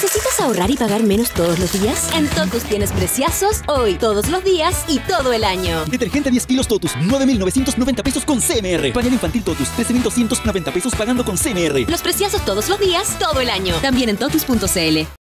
¿Necesitas ahorrar y pagar menos todos los días? En Totus tienes preciazos hoy, todos los días y todo el año. Detergente 10 kilos Totus, 9,990 pesos con CMR. Pañal infantil Totus, 13,290 pesos pagando con CMR. Los preciazos todos los días, todo el año. También en totus.cl.